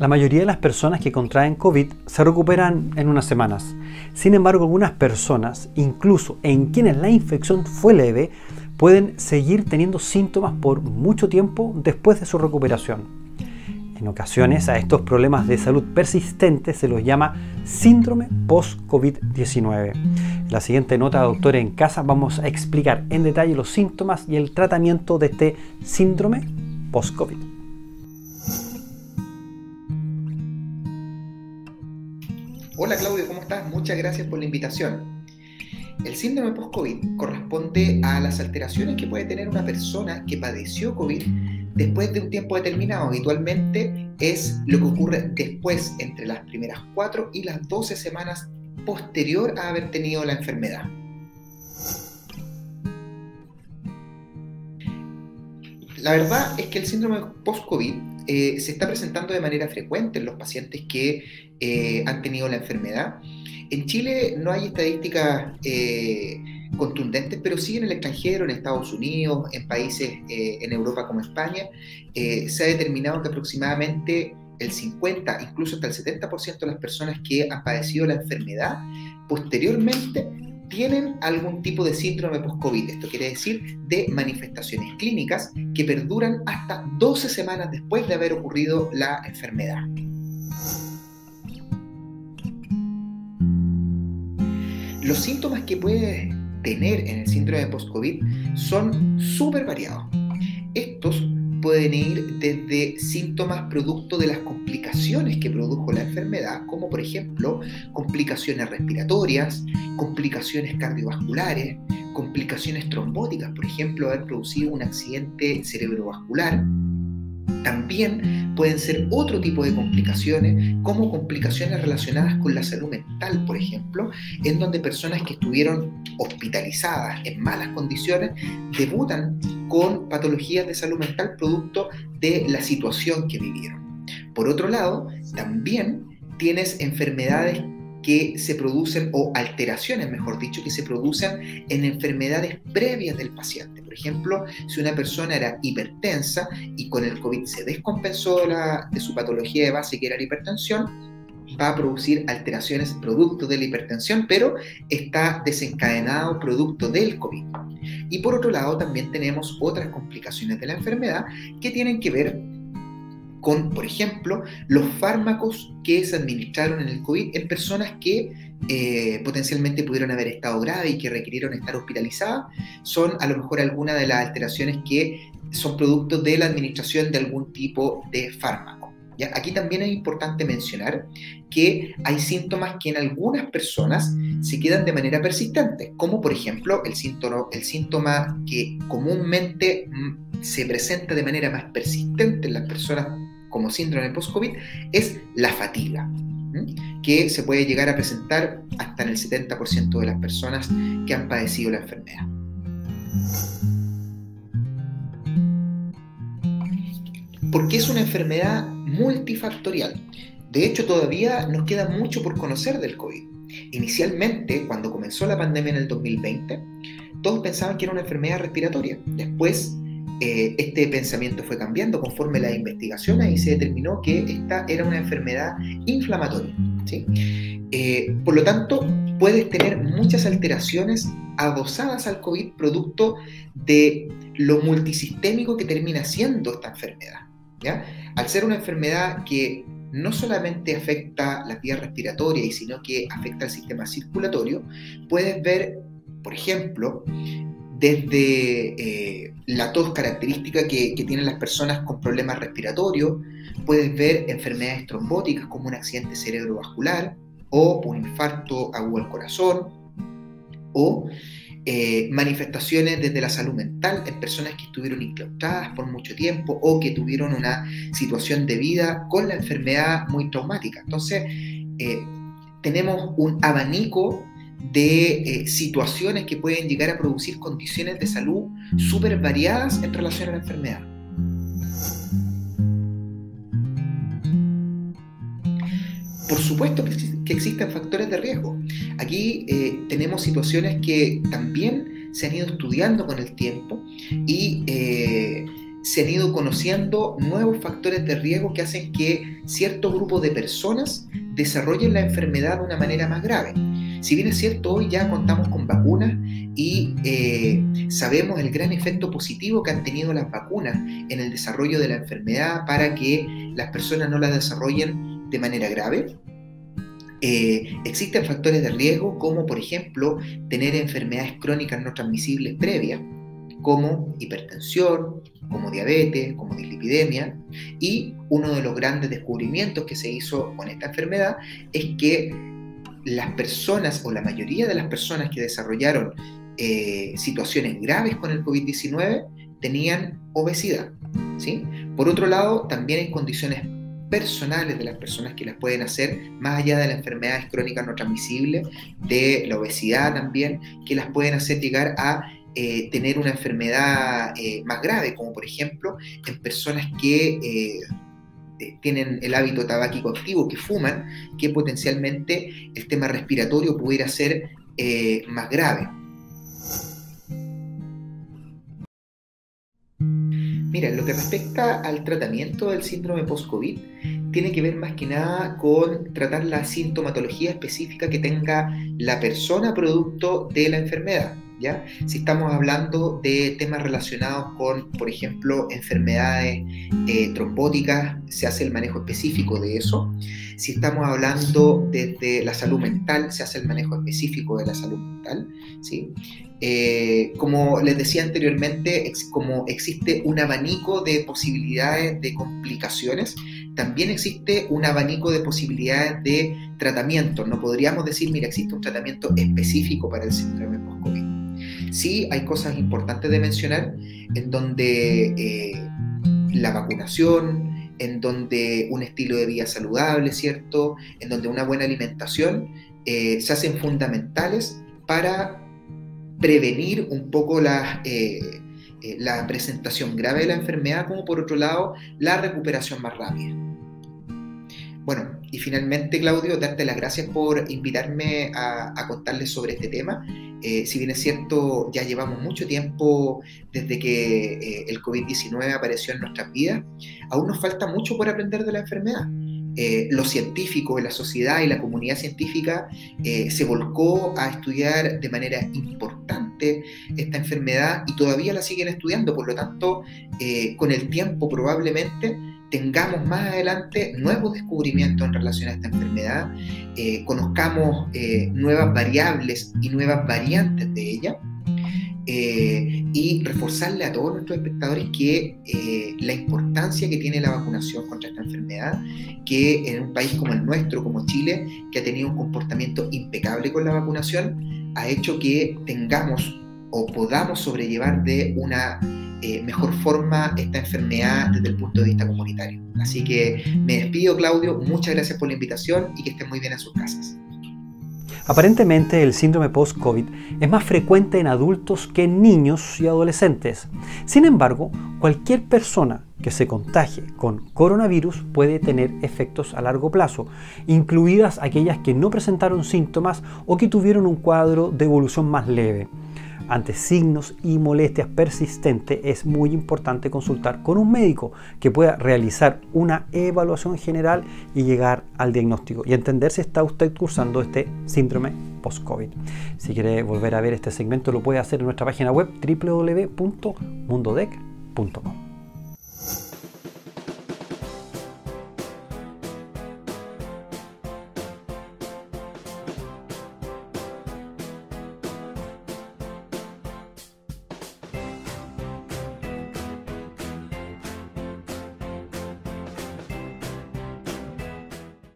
La mayoría de las personas que contraen COVID se recuperan en unas semanas. Sin embargo, algunas personas, incluso en quienes la infección fue leve, pueden seguir teniendo síntomas por mucho tiempo después de su recuperación. En ocasiones a estos problemas de salud persistentes se los llama síndrome post-COVID-19. En la siguiente nota, doctor en casa, vamos a explicar en detalle los síntomas y el tratamiento de este síndrome post-COVID. Hola Claudio, ¿cómo estás? Muchas gracias por la invitación. El síndrome post-COVID corresponde a las alteraciones que puede tener una persona que padeció COVID después de un tiempo determinado. Habitualmente es lo que ocurre después, entre las primeras 4 y las 12 semanas posterior a haber tenido la enfermedad. La verdad es que el síndrome post-COVID eh, se está presentando de manera frecuente en los pacientes que eh, han tenido la enfermedad. En Chile no hay estadísticas eh, contundentes, pero sí en el extranjero, en Estados Unidos, en países en Europa como España, se ha determinado que aproximadamente el 50, incluso hasta el 70% de las personas que han padecido la enfermedad posteriormente tienen algún tipo de síndrome post-COVID. Esto quiere decir de manifestaciones clínicas que perduran hasta 12 semanas después de haber ocurrido la enfermedad. Los síntomas que puedes tener en el síndrome post-COVID son súper variados. Estos pueden ir desde síntomas producto de las complicaciones que produjo la enfermedad, como por ejemplo complicaciones respiratorias, complicaciones cardiovasculares, complicaciones trombóticas, por ejemplo, haber producido un accidente cerebrovascular. También pueden ser otro tipo de complicaciones, como complicaciones relacionadas con la salud mental, por ejemplo, en donde personas que estuvieron hospitalizadas en malas condiciones debutan con patologías de salud mental producto de la situación que vivieron. Por otro lado, también tienes enfermedades que se producen, o alteraciones, mejor dicho, que se producen en enfermedades previas del paciente. Por ejemplo, si una persona era hipertensa y con el COVID se descompensó de su patología de base, que era la hipertensión, va a producir alteraciones producto de la hipertensión, pero está desencadenado producto del COVID. Y por otro lado, también tenemos otras complicaciones de la enfermedad que tienen que ver con, por ejemplo, los fármacos que se administraron en el COVID en personas que eh, potencialmente pudieron haber estado graves y que requirieron estar hospitalizadas, son a lo mejor algunas de las alteraciones que son producto de la administración de algún tipo de fármaco. Aquí también es importante mencionar que hay síntomas que en algunas personas se quedan de manera persistente, como por ejemplo el síntoma, el síntoma que comúnmente mm, se presenta de manera más persistente en las personas como síndrome post-COVID es la fatiga, que se puede llegar a presentar hasta en el 70% de las personas que han padecido la enfermedad. Porque es una enfermedad multifactorial. De hecho, todavía nos queda mucho por conocer del COVID. Inicialmente, cuando comenzó la pandemia en el 2020, todos pensaban que era una enfermedad respiratoria. Después, eh, este pensamiento fue cambiando conforme la investigación y se determinó que esta era una enfermedad inflamatoria. Eh, por lo tanto, puedes tener muchas alteraciones adosadas al COVID producto de lo multisistémico que termina siendo esta enfermedad. Al ser una enfermedad que no solamente afecta la vía respiratoria, sino que afecta al sistema circulatorio, puedes ver, por ejemplo, desde eh, la tos característica que, que, tienen las personas con problemas respiratorios, puedes ver enfermedades trombóticas como un accidente cerebrovascular o un infarto agudo al corazón o eh, manifestaciones desde la salud mental en personas que estuvieron incaustadas por mucho tiempo o que tuvieron una situación de vida con la enfermedad muy traumática. Entonces, eh, tenemos un abanico de eh, situaciones que pueden llegar a producir condiciones de salud súper variadas en relación a la enfermedad. Por supuesto que existen factores de riesgo. Aquí eh, tenemos situaciones que también se han ido estudiando con el tiempo y eh, se han ido conociendo nuevos factores de riesgo que hacen que cierto grupo de personas desarrollen la enfermedad de una manera más grave. Si bien es cierto, hoy ya contamos con vacunas y eh, sabemos el gran efecto positivo que han tenido las vacunas en el desarrollo de la enfermedad para que las personas no la desarrollen de manera grave, eh, existen factores de riesgo como por ejemplo tener enfermedades crónicas no transmisibles previas, como hipertensión, como diabetes, como dislipidemia. Y uno de los grandes descubrimientos que se hizo con esta enfermedad es que las personas o la mayoría de las personas que desarrollaron eh, situaciones graves con el COVID-19 tenían obesidad. ¿sí? Por otro lado, también hay condiciones personales de las personas que las pueden hacer, más allá de las enfermedades crónicas no transmisibles, de la obesidad también, que las pueden hacer llegar a eh, tener una enfermedad eh, más grave, como por ejemplo en personas que eh, tienen el hábito tabáquico activo, que fuman, que potencialmente el tema respiratorio pudiera ser más grave. Mira, lo que respecta al tratamiento del síndrome post-COVID, tiene que ver más que nada con tratar la sintomatología específica que tenga la persona producto de la enfermedad. Si estamos hablando de temas relacionados con, por ejemplo, enfermedades eh, trombóticas, se hace el manejo específico de eso. Si estamos hablando desde la salud mental, se hace el manejo específico de la salud mental. Eh, como les decía anteriormente, como existe un abanico de posibilidades de complicaciones, también existe un abanico de posibilidades de tratamiento. No podríamos decir, mira, existe un tratamiento específico para el síndrome post-COVID. Sí, hay cosas importantes de mencionar en donde eh, la vacunación, en donde un estilo de vida saludable, ¿cierto? En donde una buena alimentación eh, se hacen fundamentales para prevenir un poco eh, la presentación grave de la enfermedad, como por otro lado la recuperación más rápida. Bueno, y finalmente, Claudio, darte las gracias por invitarme a, contarles sobre este tema. Eh, si bien es cierto, ya llevamos mucho tiempo desde que eh, el COVID-19 apareció en nuestras vidas, aún nos falta mucho por aprender de la enfermedad. Eh, los científicos, la sociedad y la comunidad científica se volcó a estudiar de manera importante esta enfermedad y todavía la siguen estudiando. Por lo tanto, con el tiempo probablemente tengamos más adelante nuevos descubrimientos en relación a esta enfermedad, eh, conozcamos eh, nuevas variables y nuevas variantes de ella, eh, y reforzarle a todos nuestros espectadores que la importancia que tiene la vacunación contra esta enfermedad, que en un país como el nuestro, como Chile, que ha tenido un comportamiento impecable con la vacunación, ha hecho que tengamos o podamos sobrellevar de una eh, mejor forma esta enfermedad desde el punto de vista comunitario. Así que me despido, Claudio. Muchas gracias por la invitación y que estén muy bien en sus casas. Aparentemente el síndrome post-COVID es más frecuente en adultos que en niños y adolescentes. Sin embargo, cualquier persona que se contagie con coronavirus puede tener efectos a largo plazo, incluidas aquellas que no presentaron síntomas o que tuvieron un cuadro de evolución más leve. Ante signos y molestias persistentes es muy importante consultar con un médico que pueda realizar una evaluación general y llegar al diagnóstico y entender si está usted cursando este síndrome post-COVID. Si quiere volver a ver este segmento lo puede hacer en nuestra página web www.mundodec.com.